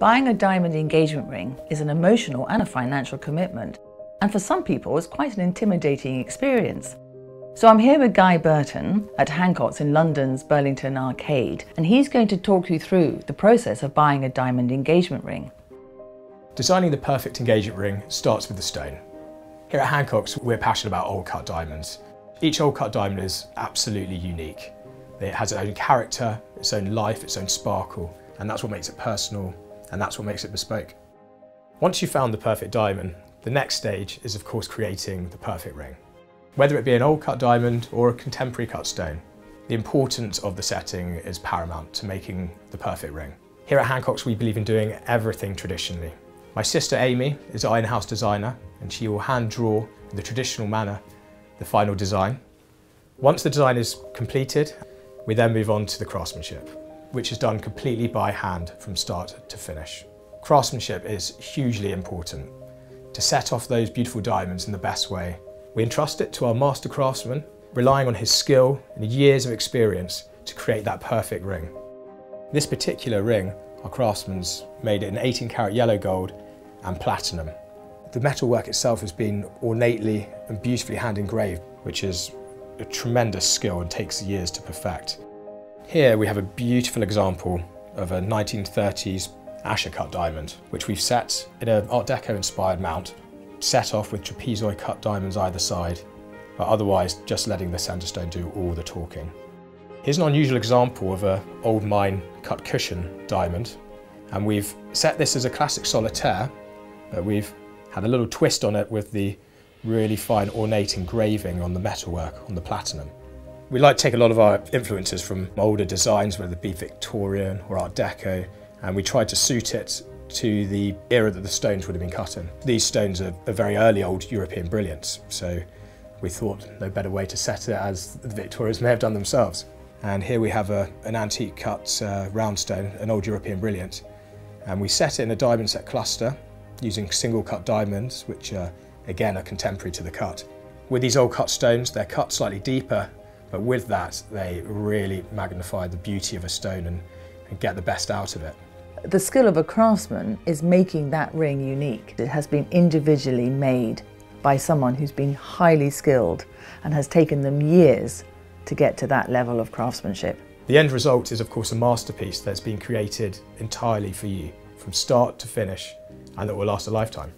Buying a diamond engagement ring is an emotional and a financial commitment, and for some people it's quite an intimidating experience. So I'm here with Guy Burton at Hancock's in London's Burlington Arcade, and he's going to talk you through the process of buying a diamond engagement ring. Designing the perfect engagement ring starts with the stone. Here at Hancock's, we're passionate about old cut diamonds. Each old cut diamond is absolutely unique. It has its own character, its own life, its own sparkle, and that's what makes it personal and that's what makes it bespoke. Once you've found the perfect diamond, the next stage is of course creating the perfect ring. Whether it be an old cut diamond or a contemporary cut stone, the importance of the setting is paramount to making the perfect ring. Here at Hancock's we believe in doing everything traditionally. My sister Amy is our in-house designer and she will hand draw in the traditional manner the final design. Once the design is completed, we then move on to the craftsmanship which is done completely by hand from start to finish. Craftsmanship is hugely important. To set off those beautiful diamonds in the best way, we entrust it to our master craftsman, relying on his skill and years of experience to create that perfect ring. This particular ring, our craftsman's made it in 18 karat yellow gold and platinum. The metalwork itself has been ornately and beautifully hand engraved, which is a tremendous skill and takes years to perfect. Here we have a beautiful example of a 1930s Asscher cut diamond, which we've set in an Art Deco inspired mount, set off with trapezoid cut diamonds either side, but otherwise just letting the centre stone do all the talking. Here's an unusual example of an old mine cut cushion diamond, and we've set this as a classic solitaire, but we've had a little twist on it with the really fine ornate engraving on the metalwork on the platinum. We like to take a lot of our influences from older designs, whether it be Victorian or Art Deco, and we try to suit it to the era that the stones would have been cut in. These stones are, a very early old European brilliants, so we thought no better way to set it as the Victorians may have done themselves. And here we have a, an antique cut uh, round stone, an old European brilliant, and we set it in a diamond set cluster using single cut diamonds, which are, again are contemporary to the cut. With these old cut stones, they're cut slightly deeper but with that, they really magnify the beauty of a stone and, and get the best out of it. The skill of a craftsman is making that ring unique. It has been individually made by someone who's been highly skilled and has taken them years to get to that level of craftsmanship. The end result is of course a masterpiece that's been created entirely for you from start to finish and that will last a lifetime.